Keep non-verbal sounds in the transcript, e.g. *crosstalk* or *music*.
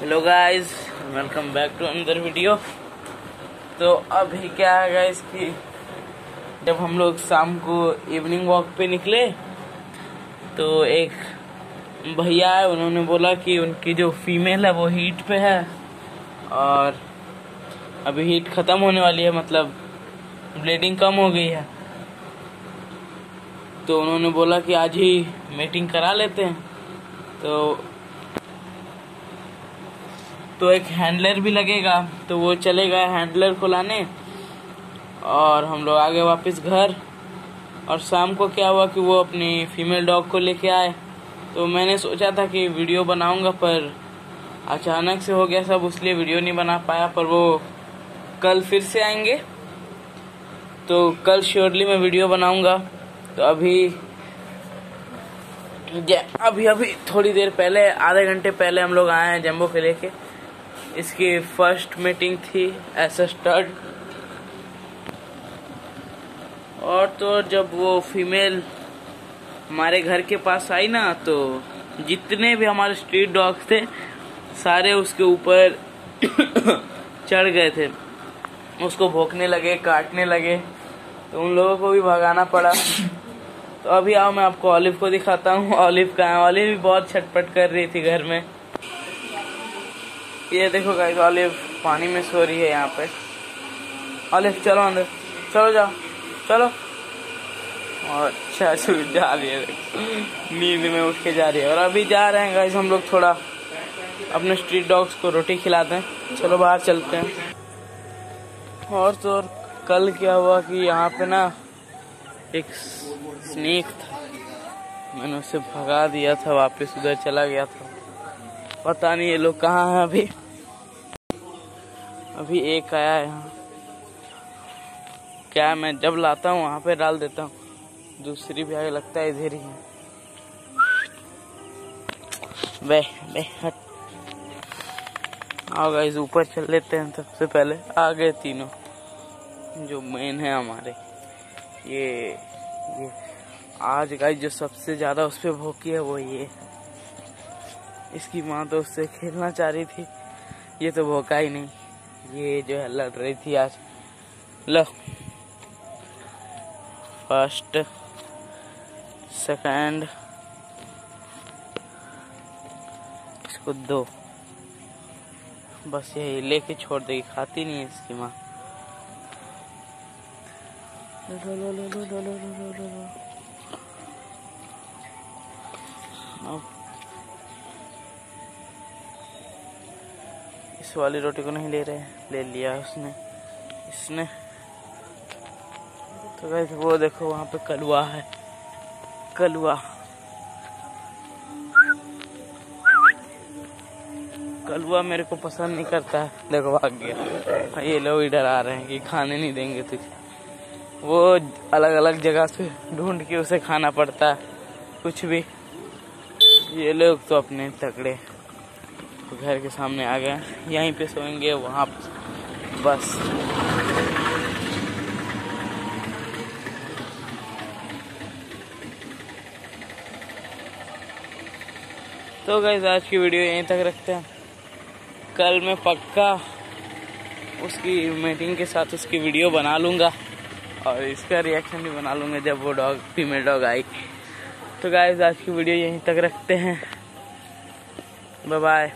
Hello guys welcome back to another video तो अभी क्या है गाइस कि जब हम लोग शाम को इवनिंग वॉक पे निकले तो एक भैया है, उन्होंने बोला कि उनकी जो फीमेल है वो हीट पे है और अभी हीट ख़त्म होने वाली है मतलब ब्लीडिंग कम हो गई है। तो उन्होंने बोला कि आज ही मीटिंग करा लेते हैं। तो तो एक हैंडलर भी लगेगा तो वो चलेगा हैंडलर को लाने और हम लोग आगे वापस घर। और शाम को क्या हुआ कि वो अपनी फीमेल डॉग को लेके आए। तो मैंने सोचा था कि वीडियो बनाऊँगा, पर अचानक से हो गया सब इसलिए वीडियो नहीं बना पाया, पर वो कल फिर से आएँगे। तो कल श्योरली मैं वीडियो बनाऊँगा। तो अभी अभी अभी थोड़ी देर पहले, आधे घंटे पहले हम लोग आए हैं जम्बो के लेके। इसकी फ़र्स्ट मीटिंग थी अ स्टड और तो जब वो फीमेल हमारे घर के पास आई ना तो जितने भी हमारे स्ट्रीट डॉग्स थे, सारे उसके ऊपर *coughs* चढ़ गए थे। उसको भोंकने लगे, काटने लगे तो उन लोगों को भी भगाना पड़ा। *coughs* तो अभी आओ, मैं आपको ऑलिव को दिखाता हूँ। *laughs* ऑलिव का है? ऑलिव भी बहुत छटपट कर रही थी घर में। ये देखो गाइस ऑलिव पानी में सो रही है यहाँ पे। ऑलिव चलो अंदर। चलो जाओ। चलो। और अच्छा जा रही है नींद में उठ के जा रही है। और अभी जा रहे हैं गाइस हम लोग थोड़ा अपने स्ट्रीट डॉग्स को रोटी खिलाते हैं। चलो बाहर चलते हैं। और तो और कल क्या हुआ कि यहाँ पे ना एक स्नेक था। मैंने उसे भगा दिया था, वापस उधर चला गया था। पता नहीं ये लोग कहाँ हैं अभी। अभी एक आया है यहाँ। क्या मैं जब लाता हूँ, वहाँ पे डाल देता हूँ। दूसरी भी आगे लगता है, इधर ही बे बे, हट। आओ गाइस ऊपर चल लेते हैं सबसे पहले। आ गए तीनों। जो मेन है हमारे। ये ये। आज गाइस जो सबसे ज़्यादा उस पर भोकी है, वो ये है। इसकी माँ तो उससे खेलना चाह रही थी। ये तो भोका ही नहीं। ये जो है लड़ रही थी आज। लो। फ़र्स्ट सेकंड इसको दो। बस यही लेके छोड़ देगी खाती नहीं है इसकी माँ। अब इस वाली रोटी को नहीं ले रहे ले लिया उसने। इसने। तो गैस वो देखो, वहाँ पे कलुआ है। कलुआ कलुआ मेरे को पसंद नहीं करता है। देखो, भाग गया। ये लोग इधर आ रहे हैं कि खाने नहीं देंगे तुझे। वो अलग अलग जगह से ढूंढ के उसे खाना पड़ता है। कुछ भी। ये लोग तो अपने तकड़े तो घर के सामने आ गए। यहीं पे सोएँगे, वहाँ बस। तो गैस आज की वीडियो यहीं तक रखते हैं। कल मैं पक्का उसकी मीटिंग के साथ उसकी वीडियो बना लूँगा और इसका रिएक्शन भी बना लूँगा जब वो डॉग फीमेल डॉग आई तो गाइस आज की वीडियो यहीं तक रखते हैं। Bye bye